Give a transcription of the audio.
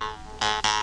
Música